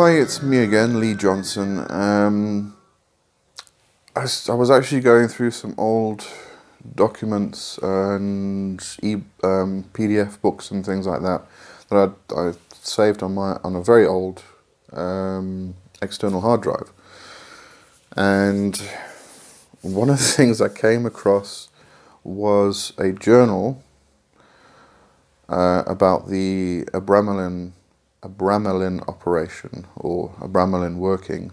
hi, it's me again, Lee Johnson. Um, I, I was actually going through some old documents and e, um, PDF books and things like that that I I saved on my on a very old um, external hard drive. And one of the things I came across was a journal uh, about the Abramelin Abramelin operation or Abramelin working.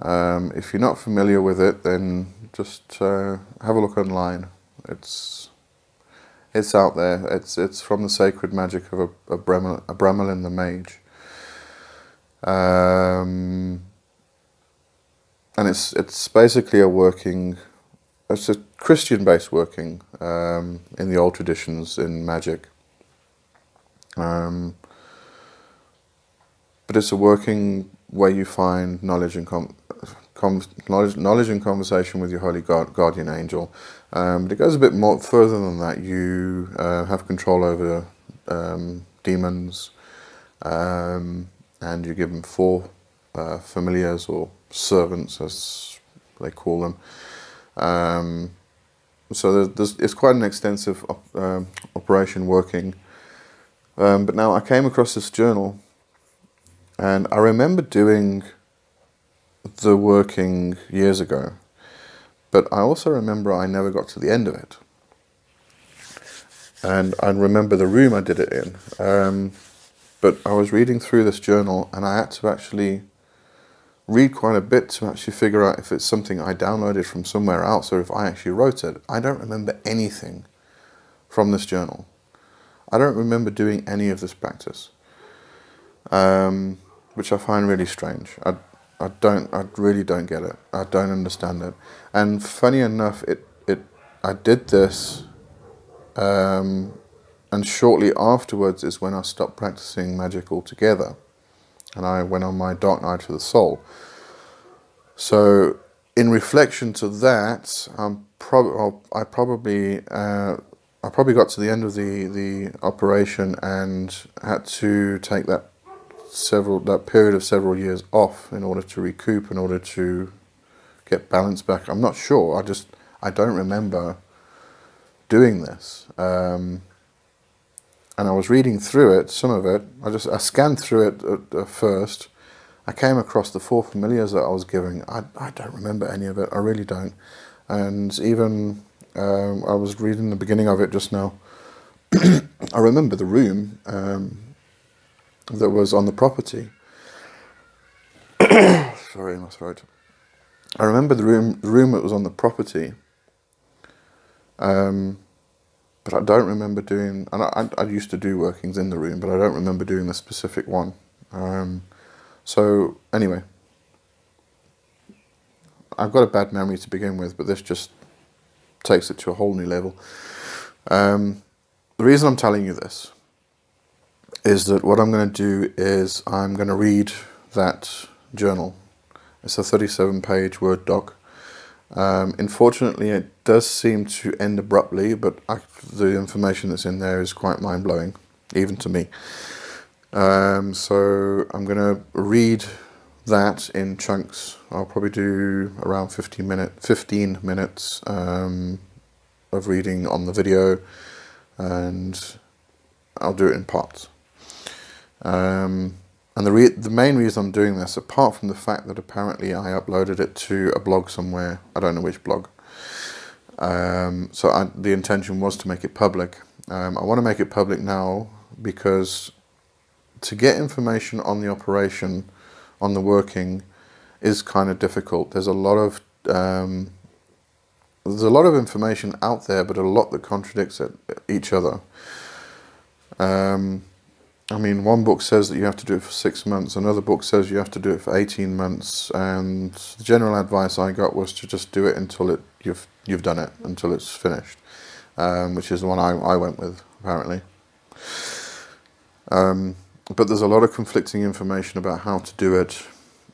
Um, if you're not familiar with it, then just uh, have a look online. It's it's out there. It's it's from the sacred magic of Abramel, Abramelin the mage. Um, and it's it's basically a working, it's a Christian-based working um, in the old traditions in magic. Um, but it's a working where you find knowledge and com- com- knowledge, knowledge and conversation with your holy guard, guardian angel. Um, but it goes a bit more further than that. You uh, have control over um, demons, um, and you give them four uh, familiars or servants, as they call them. Um, so there's, there's, it's quite an extensive op- um, operation working. Um, but now I came across this journal and I remember doing the working years ago, but I also remember I never got to the end of it. And I remember the room I did it in. Um, but I was reading through this journal and I had to actually read quite a bit to actually figure out if it's something I downloaded from somewhere else or if I actually wrote it. I don't remember anything from this journal. I don't remember doing any of this practice. Um, which I find really strange. I, I don't, I really don't get it. I don't understand it. And funny enough, it, it, I did this, um, and shortly afterwards is when I stopped practicing magic altogether, and I went on my dark night of the soul. So, in reflection to that, I'm prob- I probably, uh, I probably got to the end of the the operation and had to take that several that period of several years off in order to recoup in order to get balance back. I'm not sure. I just i don't remember doing this. Um, and i was reading through it some of it i just i scanned through it at, at first. I came across the four familiars that i was giving. I, I don't remember any of it. I really don't. And even um, i was reading the beginning of it just now. I remember the room um, that was on the property. Sorry, my throat. I remember the room, the room that was on the property, um, but I don't remember doing. And I, I, used to do workings in the room, but I don't remember doing the specific one. Um, so anyway, I've got a bad memory to begin with, but this just takes it to a whole new level. Um, the reason I'm telling you this is that what I'm going to do is I'm going to read that journal. It's a 37 page Word doc. Um, unfortunately, it does seem to end abruptly, but I, the information that's in there is quite mind blowing, even to me. Um, so I'm going to read that in chunks. I'll probably do around 15, minute, 15 minutes um, of reading on the video, and I'll do it in parts. Um, and the the main reason I'm doing this, apart from the fact that apparently I uploaded it to a blog somewhere, I don't know which blog. Um, so I, the intention was to make it public. Um, I want to make it public now because to get information on the operation, on the working, is kind of difficult. There's a lot of um, there's a lot of information out there, but a lot that contradicts it, each other. Um, I mean, one book says that you have to do it for six months, another book says you have to do it for 18 months, and the general advice I got was to just do it until it you've you've done it, until it's finished, um, which is the one I, I went with, apparently. Um, but there's a lot of conflicting information about how to do it,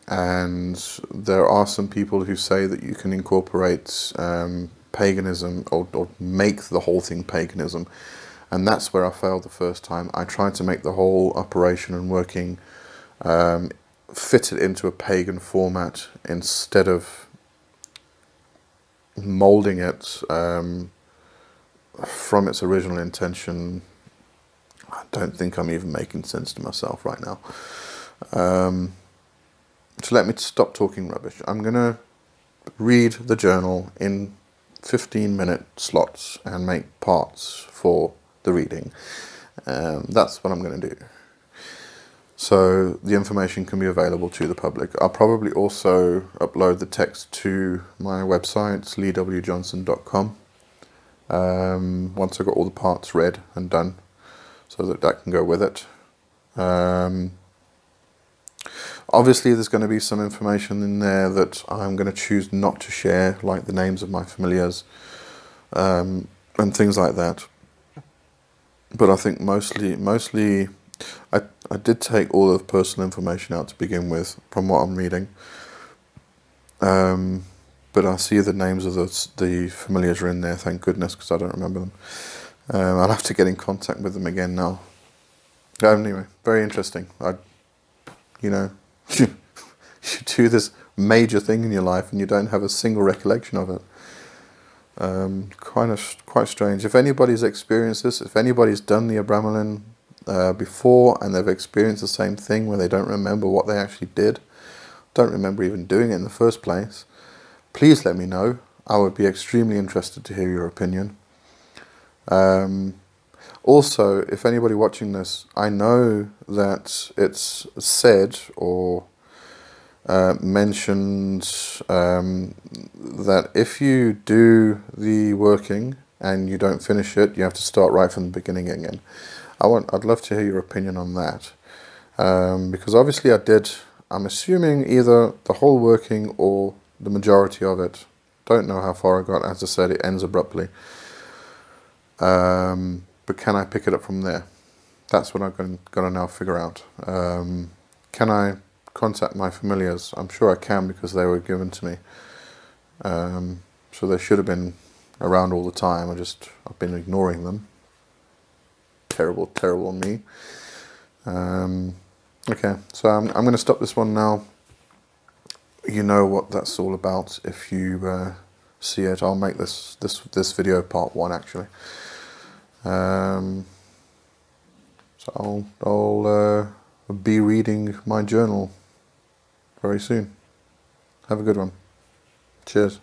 and there are some people who say that you can incorporate um, paganism or, or make the whole thing paganism and that's where I failed the first time. I tried to make the whole operation and working um, fit it into a pagan format instead of molding it um, from its original intention. I don't think I'm even making sense to myself right now. Um, so let me stop talking rubbish. I'm going to read the journal in 15 minute slots and make parts for the reading. Um, that's what I'm going to do. So the information can be available to the public. I'll probably also upload the text to my website, leewjohnson.com, um, once I've got all the parts read and done, so that that can go with it. Um, obviously, there's going to be some information in there that I'm going to choose not to share, like the names of my familiars um, and things like that. But I think mostly, mostly I, I did take all of the personal information out to begin with from what I'm reading. Um, but I see the names of the, the familiars are in there, thank goodness, because I don't remember them. Um, I'll have to get in contact with them again now. Anyway, very interesting. I, you know, you do this major thing in your life and you don't have a single recollection of it. Um, quite a, quite strange. If anybody's experienced this, if anybody's done the Abramelin uh, before and they've experienced the same thing where they don't remember what they actually did, don't remember even doing it in the first place, please let me know. I would be extremely interested to hear your opinion. Um, also, if anybody watching this, I know that it's said or uh, mentioned um, that if you do the working and you don't finish it, you have to start right from the beginning again. I want, I'd love to hear your opinion on that. Um, because obviously I did, I'm assuming either the whole working or the majority of it. Don't know how far I got. As I said, it ends abruptly. Um, but can I pick it up from there? That's what I've got to now figure out. Um, can I contact my familiars? I'm sure I can because they were given to me. Um, so they should have been around all the time. I just I've been ignoring them terrible, terrible on me. Um, okay, so I'm, I'm going to stop this one now. You know what that's all about if you uh, see it. I'll make this this this video part one actually. Um, so I'll I'll uh, be reading my journal very soon. Have a good one. Cheers.